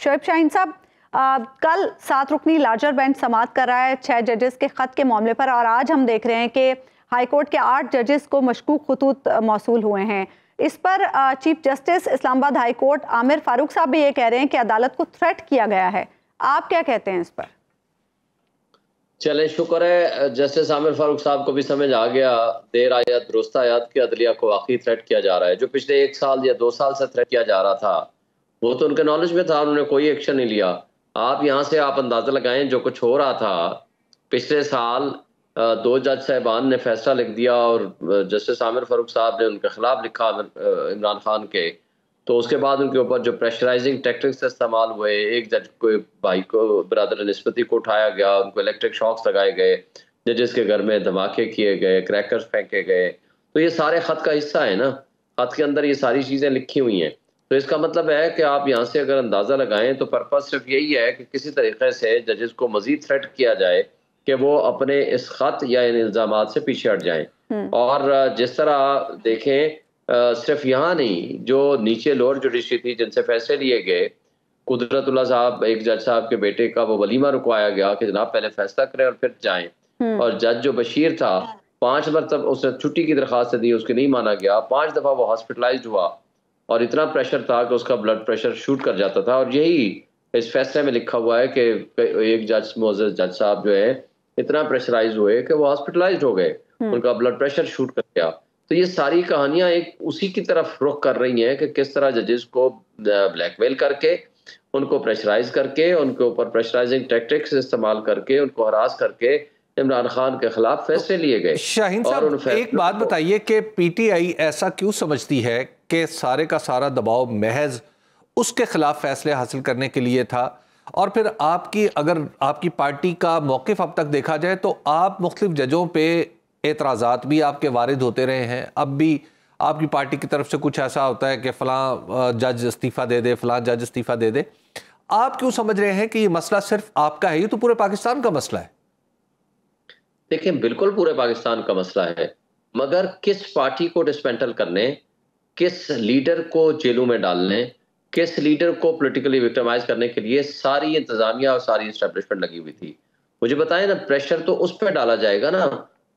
शोएब शाहीन साहब कल सात रुकनी लार्जर बेंच समाप्त कर रहा है, छह जजेस के ख़त के मामले पर, और आज हम देख रहे हैं कि हाईकोर्ट के आठ जजेस को मशकूक खतूत मौसू हुए हैं। इस पर chief justice Islamabad high court Amir Farooq साहब भी ये कह रहे हैं कि अदालत को थ्रेट किया गया है। आप क्या कहते हैं इस पर? चले, शुक्र है, जस्टिस आमिर फारूक साहब को भी समझ आ गया। देर आयात, दुरुस्त आयात की अदलिया को वाकई थ्रेट किया जा रहा है, जो पिछले एक साल या दो साल से थ्रेट किया जा रहा था। वो तो उनके नॉलेज में था, उन्होंने कोई एक्शन नहीं लिया। आप यहाँ से आप अंदाज़ा लगाएँ, जो कुछ हो रहा था, पिछले साल दो जज साहबान ने फैसला लिख दिया और जस्टिस आमिर फारूक साहब ने उनके खिलाफ लिखा इमरान खान के। तो उसके बाद उनके ऊपर जो प्रेशराइजिंग टेक्टिक्स इस्तेमाल हुए, एक जज को, भाई को बरदर नस्बती को उठाया गया, उनको इलेक्ट्रिक शॉक्स लगाए गए जजेस के घर में धमाके किए गए क्रैकर्स फेंके गए। तो ये सारे ख़त का हिस्सा है ना? ख़त के अंदर ये सारी चीज़ें लिखी हुई हैं। तो इसका मतलब है कि आप यहाँ से अगर अंदाज़ा लगाएँ तो पर्पज़ सिर्फ़ यही है कि किसी तरीके से जजेस को मजीद थ्रेट किया जाए कि वो अपने इस ख़त या इन इल्ज़ाम से पीछे हट जाएँ हम्म। और जिस तरह देखें सिर्फ़ यहाँ नहीं जो नीचे लोअर जुडिशरी थी जिनसे फैसले लिए गए कुदरतुल्ला साहब एक जज साहब के बेटे का वो वलीमा रुकवाया गया कि जनाब पहले फैसला करें और फिर जाएँ हम्म। और जज जो बशीर था पाँच मरतब उसने छुट्टी की दरखास्त दी उसके नहीं माना गया पाँच दफ़ा वो हॉस्पिटलाइज हुआ और इतना प्रेशर था कि उसका ब्लड प्रेशर शूट कर जाता था। और यही इस फैसले में लिखा हुआ है कि एक जज मोज जज साहब जो है इतना प्रेशराइज हुए कि वो हॉस्पिटलाइज हो गए। हम्म। उनका ब्लड प्रेशर शूट कर गया। तो ये सारी कहानियाँ एक उसी की तरफ़ रुख कर रही हैं कि किस तरह जजेस को ब्लैकमेल करके उनको प्रेशराइज करके उनके ऊपर प्रेशराइजिंग टैक्टिक्स इस्तेमाल करके उनको हरास करके इमरान खान के खिलाफ फैसले लिए गए शाहीन साहब एक बात बताइए कि पीटीआई ऐसा क्यों समझती है कि सारे का सारा दबाव महज उसके खिलाफ फैसले हासिल करने के लिए था? और फिर आपकी अगर आपकी पार्टी का मौकफ अब तक देखा जाए तो आप मुख्तलिफ़ जजों पर एतराज़ात भी आपके वारद होते रहे हैं। अब भी आपकी पार्टी की तरफ़ से कुछ ऐसा होता है कि फ़लाँ जज इस्तीफ़ा दे दे फ़लाँ जज इस्तीफ़ा दे दे। आप क्यों समझ रहे हैं कि ये मसला सिर्फ़ आपका है? ये तो पूरे पाकिस्तान का मसला है। देखिए, बिल्कुल पूरे पाकिस्तान का मसला है, मगर किस पार्टी को डिस्पेंटल करने, किस लीडर को जेलों में डालने, किस लीडर को पोलिटिकली विक्टमाइज करने के लिए सारी इंतजामिया और सारी इस्टेब्लिशमेंट लगी हुई थी। मुझे बताएँ ना प्रेशर तो उस पर डाला जाएगा ना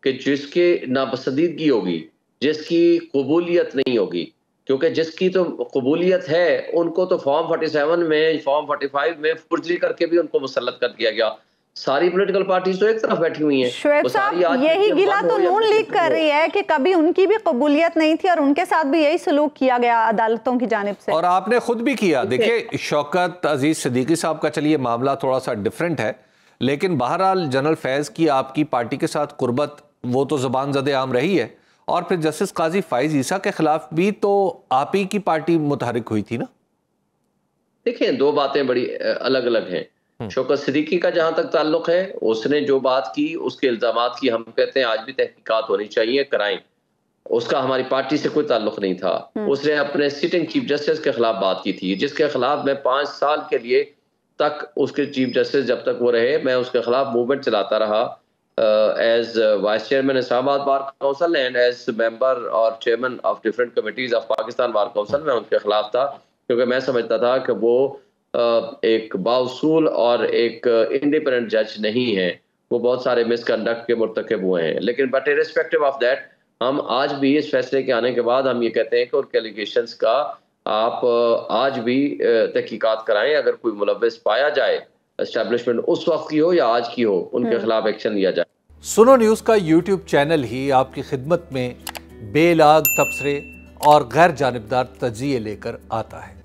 कि जिसके नापसंदीदगी होगी, जिसकी कबूलियत नहीं होगी, क्योंकि जिसकी तो कबूलियत है, उनको तो फॉर्म 47 में फॉर्म 45 में फुर्जी करके भी उनको मुसलत कर दिया गया। सारी पॉलिटिकल पार्टीज़ तो एक तरफ़ बैठी हुई हैं। शुएब साहब यही गिला तो नून लीग कर रही है कि कभी उनकी भी कबूलियत नहीं थी और उनके साथ भी यही सलूक किया गया अदालतों की जानब से। और आपने खुद भी किया। देखिए शौकत अज़ीज़ सदीकी साहब का चलिए मामला थोड़ा सा डिफरेंट है लेकिन बहरहाल जनरल फैज़ की आपकी पार्टी के साथ कुर्बत वो तो ज़बान जद आम रही है। और फिर जस्टिस काजी फाइज ईसा के खिलाफ भी तो आप ही की पार्टी मुतहरिक हुई थी ना? देखिए दो बातें बड़ी अलग अलग हैं। शौकत सदीकी का जहाँ तक ताल्लुक है उसने जो बात की उसके इल्ज़ाम की हम कहते हैं आज भी तहकीकात होनी चाहिए कराएँ। उसका हमारी पार्टी से कोई ताल्लुक नहीं था। हम्म। उसने अपने सिटिंग चीफ जस्टिस के खिलाफ बात की थी जिसके खिलाफ मैं पाँच साल के लिए तक उसके चीफ जस्टिस जब तक वो रहे मैं उसके खिलाफ मूवमेंट चलाता रहा। As vice chairman Islamabad bar council and as member और chairman of different committees of Pakistan bar council में उनके खिलाफ था क्योंकि मैं समझता था कि वो एक बाउसूल और एक इंडिपेंडेंट जज नहीं है। वो बहुत सारे मिसकंडक्ट के मरतकब हुए हैं। लेकिन बट इरिस्पेक्टिव ऑफ़ दैट हम आज भी इस फैसले के आने के बाद हम ये कहते हैं कि उनके एलिगेशन का आप आज भी तहकीकात कराएँ। अगर कोई मुलविस पाया जाए एस्टेब्लिशमेंट उस वक्त की हो या आज की हो उनके हम्म। खिलाफ एक्शन लिया जाए। सुनो न्यूज़ का यूट्यूब चैनल ही आपकी खिदमत में बेलाग तबसरे और गैर जानबदार तजिए लेकर आता है।